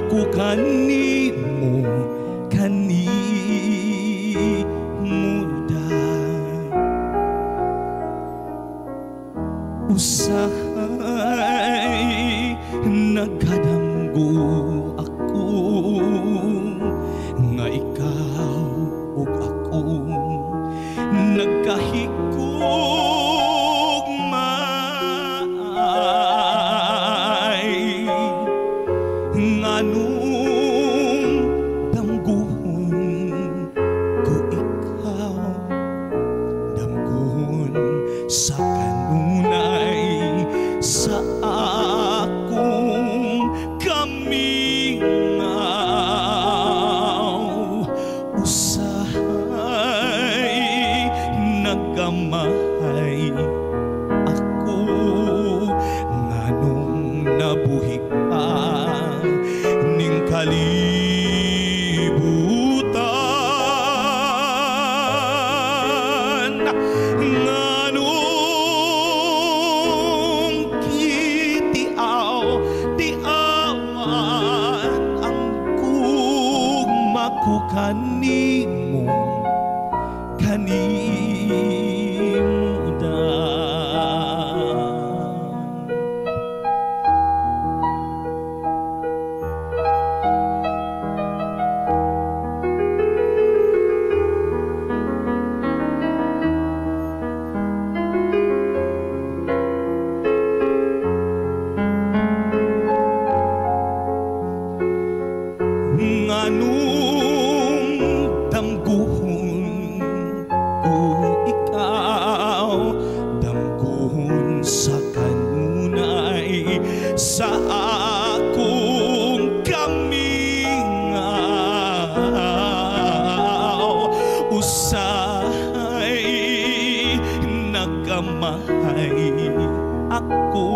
kanimo kanimuda usahay nagkadamgo nganong damguhon ko ikaw damguhon sa ning kalibutan nganong kitiaw tiawan ang ko kanimo sa akong kamingaw usahay nagamahay ako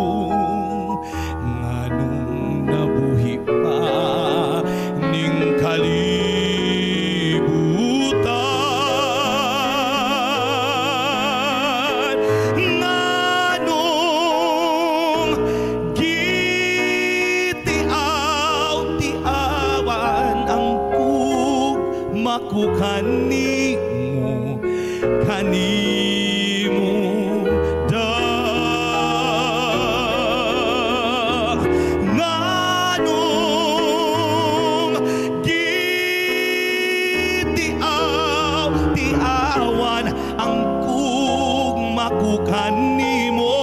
kugma ko kanimo kanimo da. Nganong gitiaw tiawan ang kugma ko kanimo